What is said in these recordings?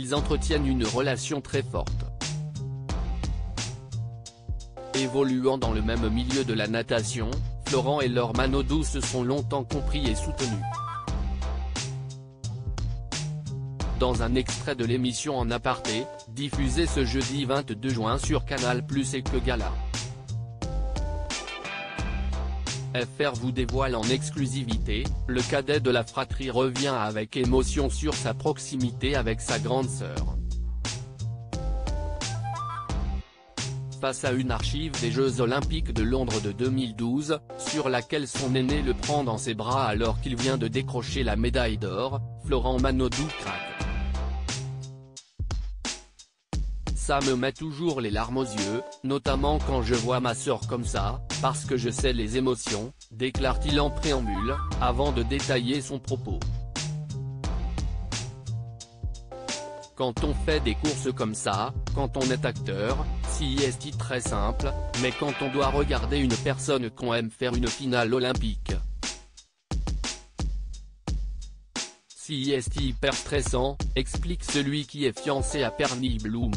ils entretiennent une relation très forte. Évoluant dans le même milieu de la natation, Florent et leur Manodou se sont longtemps compris et soutenus. Dans un extrait de l'émission En aparté, diffusé ce jeudi 22 juin sur Canal Plus et que Gala. FR vous dévoile en exclusivité, le cadet de la fratrie revient avec émotion sur sa proximité avec sa grande sœur. Face à une archive des Jeux Olympiques de Londres de 2012, sur laquelle son aîné le prend dans ses bras alors qu'il vient de décrocher la médaille d'or, Florent Manodou craque. Ça me met toujours les larmes aux yeux, notamment quand je vois ma sœur comme ça, parce que je sais les émotions, déclare-t-il en préambule, avant de détailler son propos. Quand on fait des courses comme ça, quand on est acteur, si est très simple, mais quand on doit regarder une personne qu'on aime faire une finale olympique. Si est hyper stressant, explique celui qui est fiancé à Perny Bloom.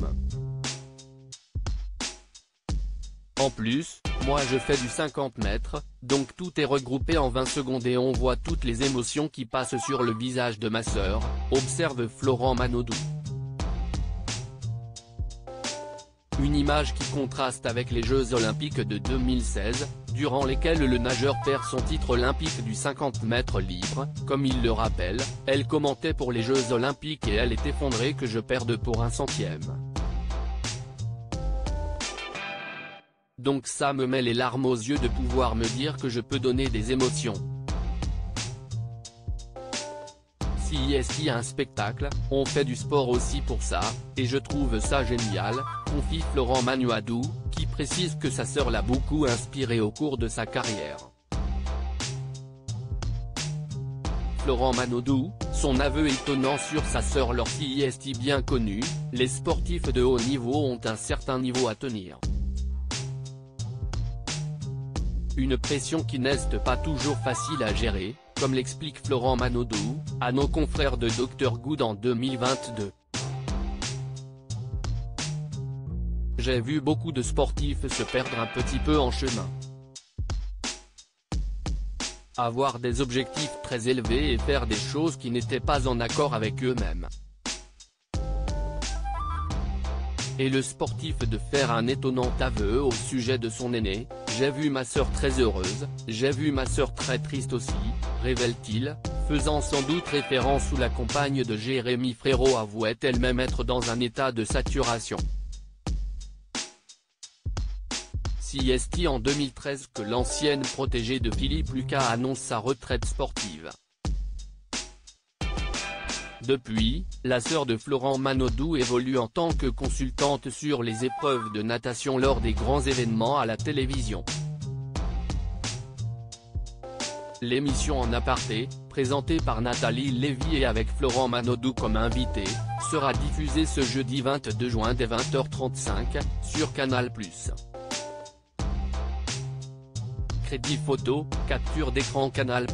En plus, moi je fais du 50 mètres, donc tout est regroupé en 20 secondes et on voit toutes les émotions qui passent sur le visage de ma sœur, observe Florent Manodou. Une image qui contraste avec les Jeux Olympiques de 2016, durant lesquels le nageur perd son titre olympique du 50 mètres libre, comme il le rappelle, elle commentait pour les Jeux Olympiques et elle est effondrée que je perde pour un centième. Donc ça me met les larmes aux yeux de pouvoir me dire que je peux donner des émotions. Si a un spectacle, on fait du sport aussi pour ça, et je trouve ça génial, confie Florent Manuadou, qui précise que sa sœur l'a beaucoup inspiré au cours de sa carrière. Florent Manodou, son aveu étonnant sur sa sœur leur est bien connue, les sportifs de haut niveau ont un certain niveau à tenir. Une pression qui n'est pas toujours facile à gérer, comme l'explique Florent Manodou, à nos confrères de Dr Good en 2022. J'ai vu beaucoup de sportifs se perdre un petit peu en chemin. Avoir des objectifs très élevés et faire des choses qui n'étaient pas en accord avec eux-mêmes. Et le sportif de faire un étonnant aveu au sujet de son aîné, j'ai vu ma sœur très heureuse, j'ai vu ma sœur très triste aussi, révèle-t-il, faisant sans doute référence où la compagne de Jérémy Frérot avouait elle-même être dans un état de saturation. Si est en 2013 que l'ancienne protégée de Philippe Lucas annonce sa retraite sportive. Depuis, la sœur de Florent Manodou évolue en tant que consultante sur les épreuves de natation lors des grands événements à la télévision. L'émission En aparté, présentée par Nathalie Lévy et avec Florent Manodou comme invité, sera diffusée ce jeudi 22 juin dès 20h35, sur Canal+. Crédit photo, capture d'écran Canal+.